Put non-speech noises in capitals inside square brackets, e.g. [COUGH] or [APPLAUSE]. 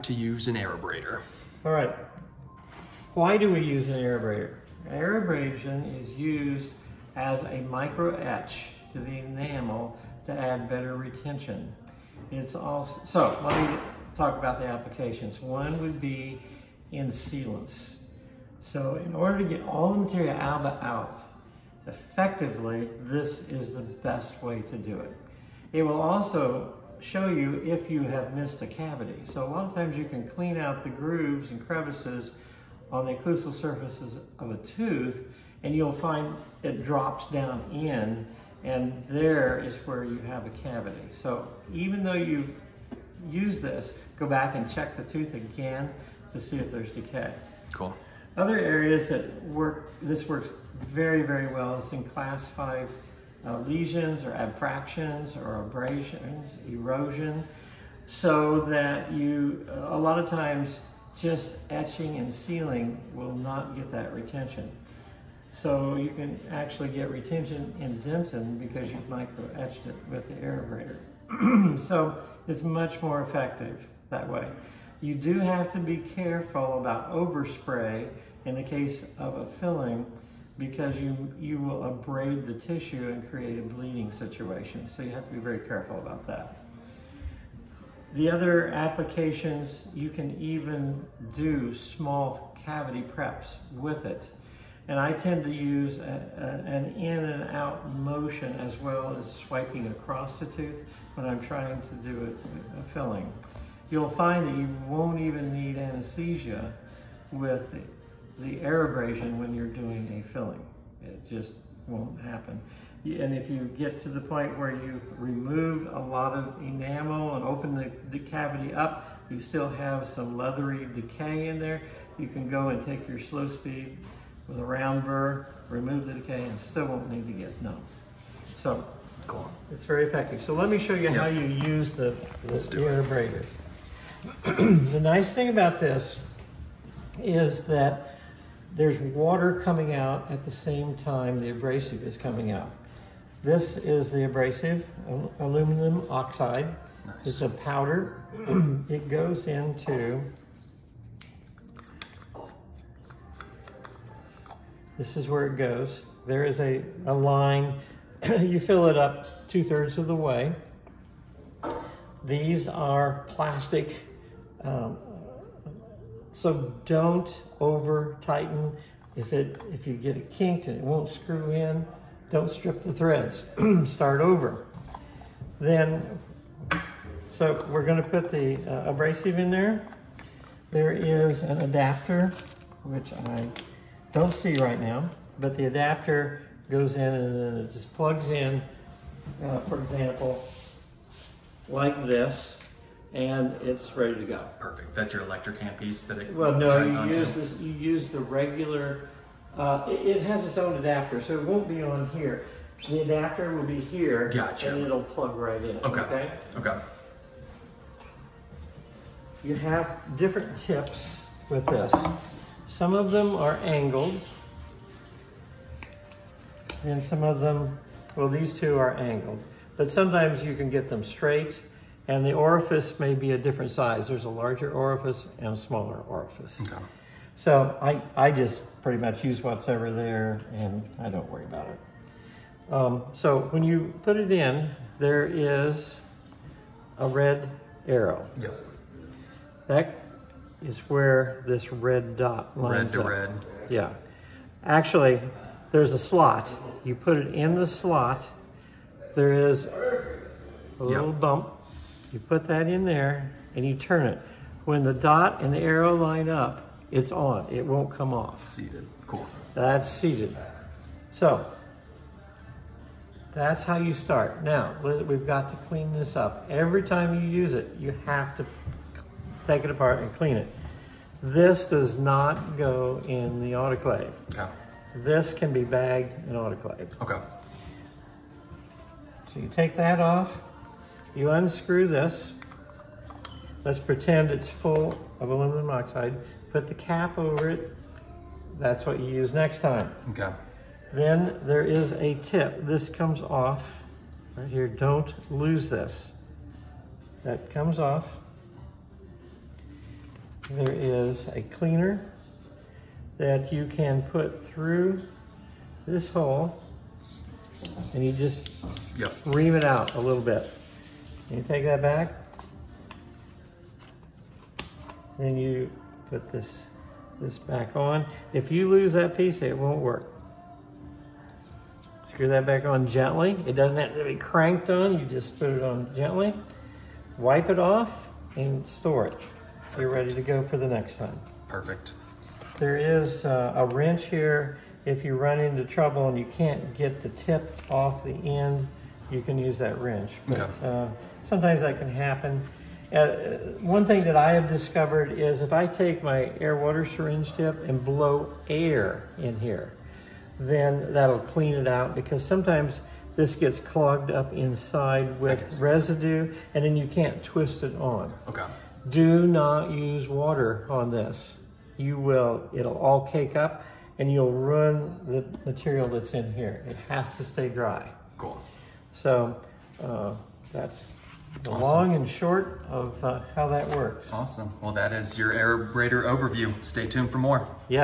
to use an aerabrator. All right. Why do we use an aerabrator? Air abrasion is used as a micro etch to the enamel to add better retention. It's also, so let me talk about the applications. One would be in sealants. So in order to get all the materia alba out effectively, this is the best way to do it. It will also show you if you have missed a cavity. So a lot of times you can clean out the grooves and crevices on the occlusal surfaces of a tooth and you'll find it drops down in and there is where you have a cavity. So even though you use this, go back and check the tooth again to see if there's decay. Cool. Other areas that work, this works very, very well is in class five uh, lesions or abfractions or abrasions, erosion, so that you, a lot of times, just etching and sealing will not get that retention. So you can actually get retention in dentin because you've micro etched it with the aerabrator. [CLEARS THROAT] so it's much more effective that way. You do have to be careful about overspray in the case of a filling because you, you will abrade the tissue and create a bleeding situation. So you have to be very careful about that. The other applications, you can even do small cavity preps with it. And I tend to use a, a, an in and out motion as well as swiping across the tooth when I'm trying to do a, a filling. You'll find that you won't even need anesthesia with the, air abrasion when you're doing a filling. It just won't happen. And if you get to the point where you've removed a lot of enamel and open the, the cavity up, you still have some leathery decay in there, you can go and take your slow speed with a round burr, remove the decay, and still won't need to get numb. So Cool. it's very effective. So let me show you how you use the, the Let's do it. aerabrator. [CLEARS THROAT] the nice thing about this is that there's water coming out at the same time the abrasive is coming out. This is the abrasive, al- aluminum oxide. Nice. It's a powder. [CLEARS THROAT] it goes into This is where it goes. There is a, a line. [CLEARS THROAT] you fill it up two thirds of the way. These are plastic. Um, so don't over tighten. If it if you get it kinked and it won't screw in, don't strip the threads. [CLEARS THROAT] Start over. Then, so we're going to put the uh, abrasive in there. There is an adapter, which I don't see right now, but the adapter goes in and then it just plugs in, uh, for example, like this, and it's ready to go. Perfect. That's your electric handpiece that it Well, no, you use this. You use the regular. Uh, it, it has its own adapter, so it won't be on here. The adapter will be here, Gotcha. and it'll plug right in. Okay. okay? Okay. You have different tips with this. Some of them are angled, and some of them, well, these two are angled. But sometimes you can get them straight, and the orifice may be a different size. There's a larger orifice and a smaller orifice. Okay. So I, I just pretty much use what's ever there, and I don't worry about it. Um, so when you put it in, there is a red arrow. Yep. That is where this red dot lines Red to up. red. Yeah. Actually, there's a slot. You put it in the slot. There is a little bump. You put that in there and you turn it. When the dot and the arrow line up, it's on. It won't come off. Seated. Cool. That's seated. So that's how you start. Now we've got to clean this up. Every time you use it, you have to take it apart and clean it. This does not go in the autoclave. Okay. This can be bagged in autoclave. Okay. So you take that off, you unscrew this. Let's pretend it's full of aluminum oxide. Put the cap over it. That's what you use next time. Okay. Then there is a tip. This comes off right here. Don't lose this. That comes off. there is a cleaner that you can put through this hole and you just Yep. ream it out a little bit. You take that back. Then you put this this back on. If you lose that piece, it won't work. Screw that back on gently. It doesn't have to be cranked on. You just put it on gently. Wipe it off and store it. You're ready to go for the next time. Perfect. There is uh, a wrench here. If you run into trouble and you can't get the tip off the end, you can use that wrench. But Okay. uh, sometimes that can happen. Uh, one thing that I have discovered is if I take my air water syringe tip and blow air in here, then that'll clean it out because sometimes this gets clogged up inside with residue and then you can't twist it on. Okay. Do not use water on this. You will, it'll all cake up and you'll ruin the material that's in here. It has to stay dry. Cool. So uh, that's the Awesome. long and short of uh, how that works. Awesome. Well, that is your aerabrator overview. Stay tuned for more. Yeah.